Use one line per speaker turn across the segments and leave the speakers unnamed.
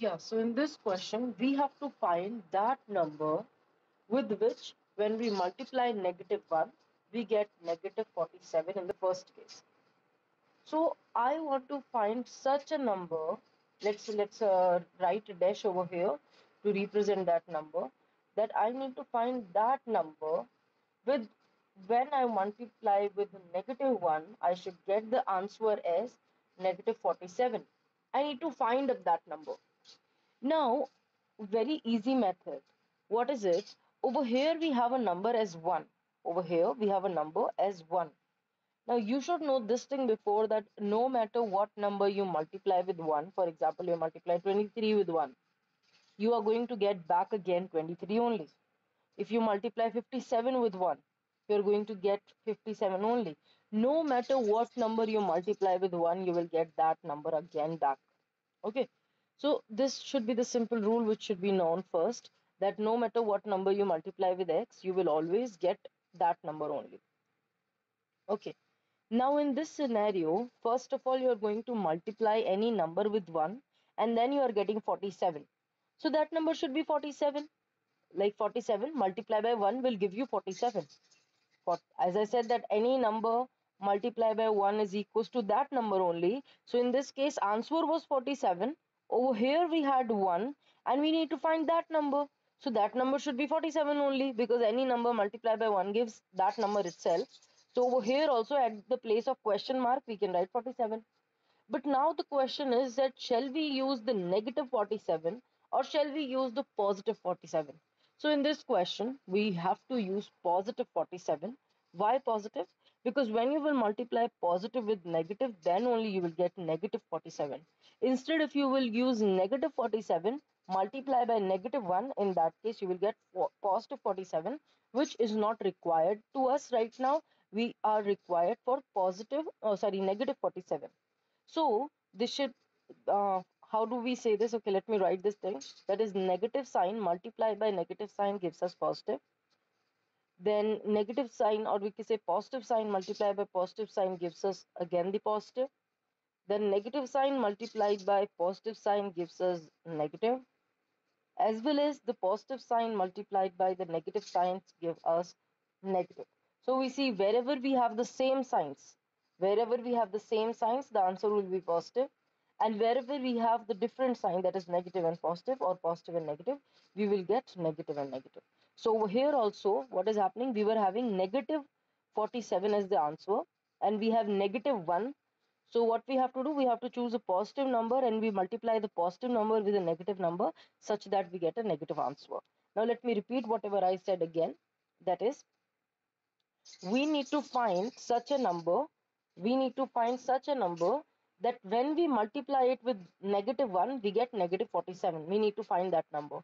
Yeah, so in this question, we have to find that number with which when we multiply negative 1, we get negative 47 in the first case. So I want to find such a number. Let's let's uh, write a dash over here to represent that number. That I need to find that number with when I multiply with negative 1, I should get the answer as negative 47. I need to find up that number. Now, very easy method. What is it? Over here we have a number as 1. Over here we have a number as 1. Now you should know this thing before that no matter what number you multiply with 1, for example you multiply 23 with 1, you are going to get back again 23 only. If you multiply 57 with 1, you're going to get 57 only. No matter what number you multiply with 1, you will get that number again back. Okay. So this should be the simple rule which should be known first that no matter what number you multiply with x, you will always get that number only. Okay. Now in this scenario, first of all, you are going to multiply any number with 1 and then you are getting 47. So that number should be 47. Like 47 multiplied by 1 will give you 47. As I said that any number multiplied by 1 is equals to that number only. So in this case, answer was 47. Over here we had 1 and we need to find that number. So that number should be 47 only because any number multiplied by 1 gives that number itself. So over here also at the place of question mark, we can write 47. But now the question is that shall we use the negative 47 or shall we use the positive 47? So in this question, we have to use positive 47. Why positive? Because when you will multiply positive with negative, then only you will get negative 47. Instead, if you will use negative 47, multiply by negative 1, in that case, you will get positive 47, which is not required to us right now. We are required for positive oh sorry negative 47 so this should uh, how do we say this? Okay let me write this thing. That is negative sign multiplied by negative sign gives us positive then negative sign or we can say positive sign multiplied by positive sign gives us again the positive then negative sign multiplied by positive sign gives us negative as well as the positive sign multiplied by the negative signs give us negative so we see wherever we have the same signs, wherever we have the same signs, the answer will be positive. And wherever we have the different sign that is negative and positive or positive and negative, we will get negative and negative. So over here also, what is happening? We were having negative 47 as the answer and we have negative 1. So what we have to do, we have to choose a positive number and we multiply the positive number with a negative number such that we get a negative answer. Now let me repeat whatever I said again. That is we need to find such a number we need to find such a number that when we multiply it with negative 1 we get negative 47 we need to find that number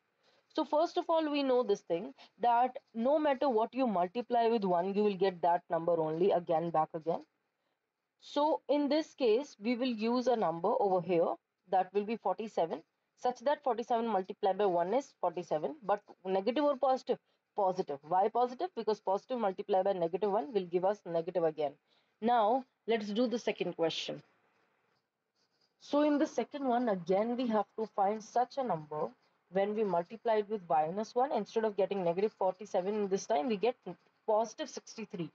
so first of all we know this thing that no matter what you multiply with 1 you will get that number only again back again so in this case we will use a number over here that will be 47 such that 47 multiplied by 1 is 47 but negative or positive positive. Why positive? Because positive multiplied by negative 1 will give us negative again. Now, let's do the second question. So in the second one, again, we have to find such a number when we multiply it with minus 1. Instead of getting negative 47 this time, we get positive 63.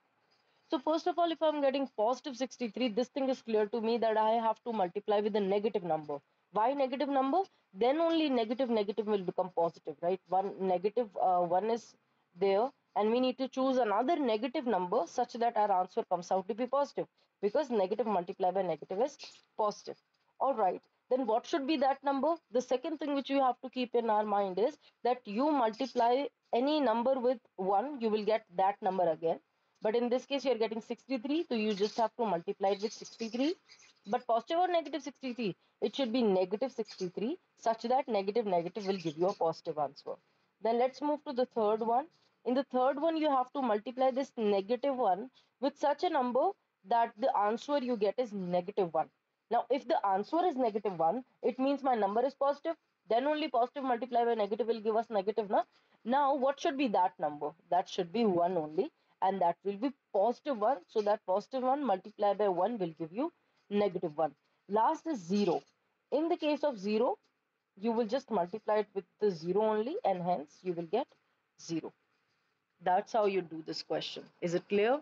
So first of all, if I'm getting positive 63, this thing is clear to me that I have to multiply with a negative number. Why negative number? Then only negative negative will become positive, right? One negative, uh, one is there and we need to choose another negative number such that our answer comes out to be positive because negative multiplied by negative is positive all right then what should be that number? The second thing which you have to keep in our mind is that you multiply any number with 1 you will get that number again. But in this case you are getting 63 so you just have to multiply it with 63 but positive or negative 63 it should be negative 63 such that negative negative will give you a positive answer. Then let's move to the third one. In the third one, you have to multiply this negative one with such a number that the answer you get is negative one. Now, if the answer is negative one, it means my number is positive. Then only positive multiplied by negative will give us negative. Na? Now, what should be that number? That should be 1 only. And that will be positive 1. So, that positive 1 multiplied by 1 will give you negative 1. Last is 0. In the case of 0, you will just multiply it with the 0 only and hence you will get 0. That's how you do this question. Is it clear?